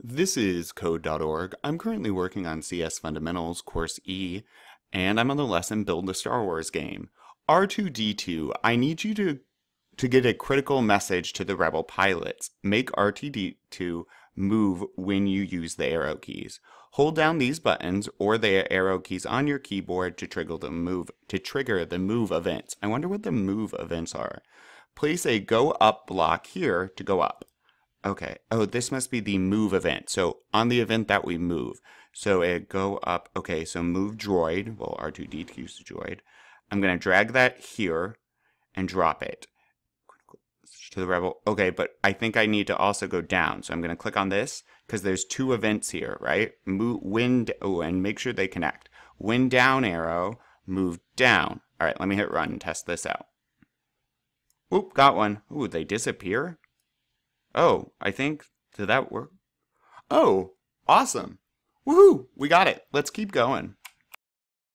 This is Code.org. I'm currently working on CS Fundamentals, Course E, and I'm on the lesson Build a Star Wars Game. R2-D2, I need you to, to get a critical message to the Rebel pilots. Make R2-D2 move when you use the arrow keys. Hold down these buttons or the arrow keys on your keyboard to trigger the move to trigger the move events. I wonder what the move events are. Place a go up block here to go up. Okay. Oh, this must be the move event. So on the event that we move. So it go up. Okay, so move droid. Well, R2D2 is droid. I'm going to drag that here and drop it to the rebel. Okay, but I think I need to also go down. So I'm going to click on this because there's two events here, right? Move wind. Oh, and make sure they connect. Wind down arrow, move down. All right, let me hit run and test this out. Oop, got one. Ooh, they disappear? Oh, I think, did that work? Oh, awesome. Woohoo, we got it. Let's keep going.